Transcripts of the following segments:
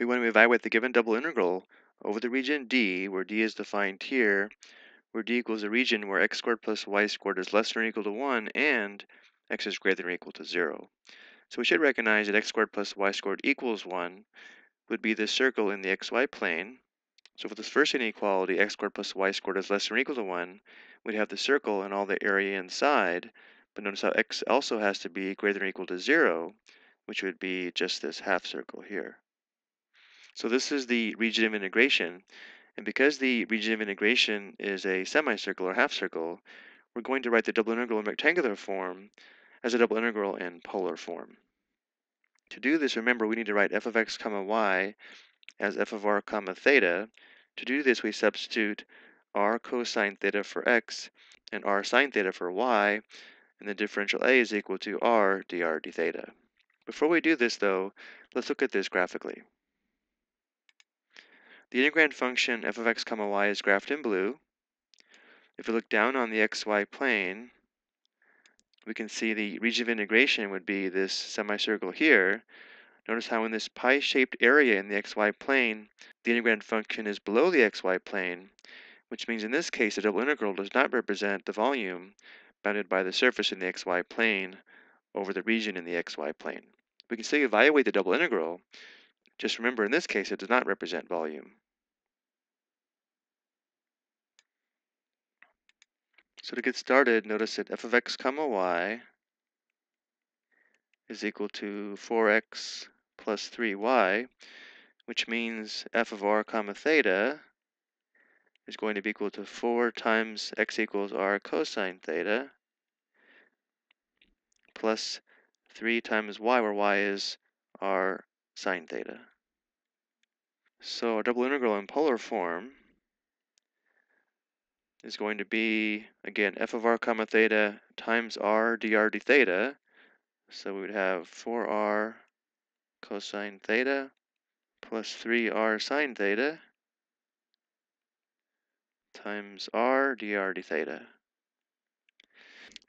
we want to evaluate the given double integral over the region D, where D is defined here, where D equals a region where x squared plus y squared is less than or equal to 1 and x is greater than or equal to 0. So we should recognize that x squared plus y squared equals 1 would be this circle in the xy plane. So for this first inequality, x squared plus y squared is less than or equal to 1, we'd have the circle and all the area inside, but notice how x also has to be greater than or equal to 0, which would be just this half circle here. So this is the region of integration, and because the region of integration is a semicircle or half circle, we're going to write the double integral in rectangular form as a double integral in polar form. To do this, remember we need to write f of x comma y as f of r comma theta. To do this, we substitute r cosine theta for x and r sine theta for y, and the differential a is equal to r dr d theta. Before we do this, though, let's look at this graphically. The integrand function f of x comma y is graphed in blue. If we look down on the xy plane, we can see the region of integration would be this semicircle here. Notice how in this pie-shaped area in the xy plane, the integrand function is below the xy plane, which means in this case the double integral does not represent the volume bounded by the surface in the xy plane over the region in the xy plane. We can still evaluate the double integral, just remember in this case it does not represent volume. So to get started, notice that f of x comma y is equal to 4x plus 3y, which means f of r comma theta is going to be equal to 4 times x equals r cosine theta plus 3 times y, where y is r sine theta. So our double integral in polar form is going to be, again, f of r comma theta times r dr d theta. So we would have 4r cosine theta plus 3r sine theta times r dr d theta.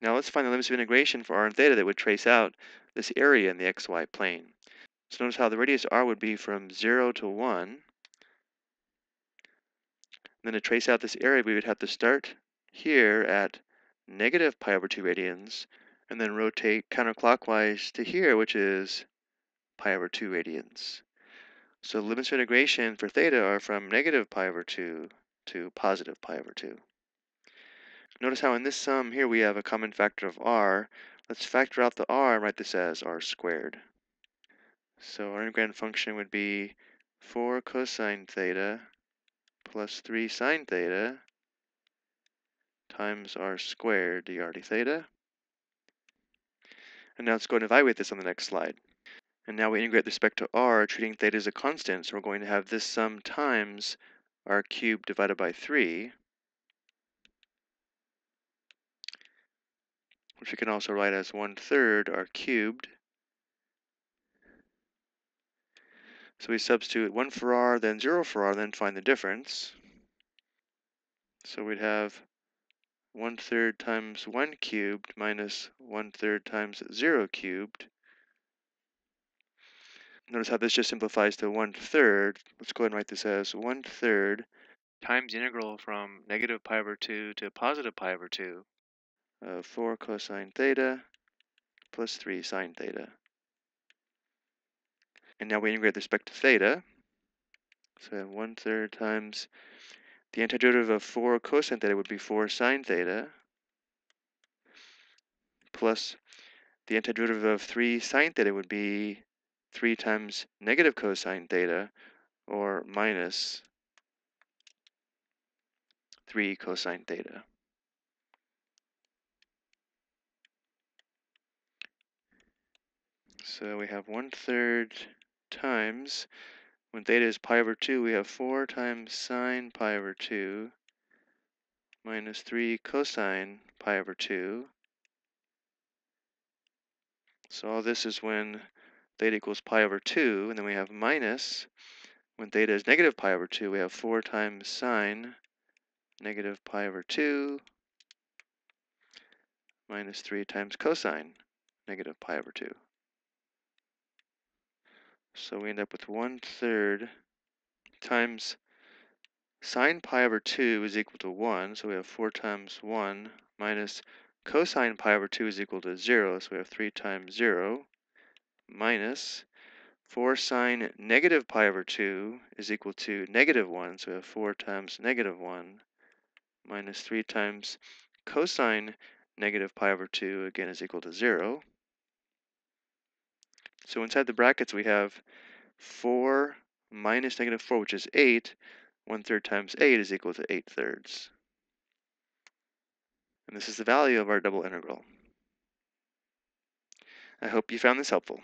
Now let's find the limits of integration for r and theta that would trace out this area in the xy plane. So notice how the radius r would be from 0 to 1. Then to trace out this area, we would have to start here at negative pi over 2 radians, and then rotate counterclockwise to here, which is pi over 2 radians. So limits of integration for theta are from negative pi over 2 to positive pi over 2. Notice how in this sum here we have a common factor of r. Let's factor out the r and write this as r squared. So our integrand function would be 4 cosine theta plus 3 sine theta times r squared dr d theta. And now let's go and evaluate this on the next slide. And now we integrate respect to r, treating theta as a constant, so we're going to have this sum times r cubed divided by 3, which we can also write as 1 third r cubed. So we substitute 1 for r, then 0 for r, then find the difference. So we'd have 1 third times 1 cubed minus 1 third times 0 cubed. Notice how this just simplifies to 1 third. Let's go ahead and write this as 1 third times integral from negative pi over 2 to positive pi over 2 of 4 cosine theta plus 3 sine theta. And now we integrate with respect to theta. So 1 third times the antiderivative of 4 cosine theta would be 4 sine theta plus the antiderivative of 3 sine theta would be 3 times negative cosine theta or minus 3 cosine theta. So we have 1 third times, when theta is pi over 2, we have 4 times sine pi over 2 minus 3 cosine pi over 2. So all this is when theta equals pi over 2, and then we have minus, when theta is negative pi over 2, we have 4 times sine negative pi over 2 minus 3 times cosine negative pi over 2. So we end up with 1 third times sine pi over 2 is equal to 1, so we have 4 times 1 minus cosine pi over 2 is equal to 0, so we have 3 times 0 minus 4 sine negative pi over 2 is equal to negative 1, so we have 4 times negative 1 minus 3 times cosine negative pi over 2, again, is equal to 0. So inside the brackets we have 4 minus negative 4, which is 8. 1 third times 8 is equal to 8 thirds. And this is the value of our double integral. I hope you found this helpful.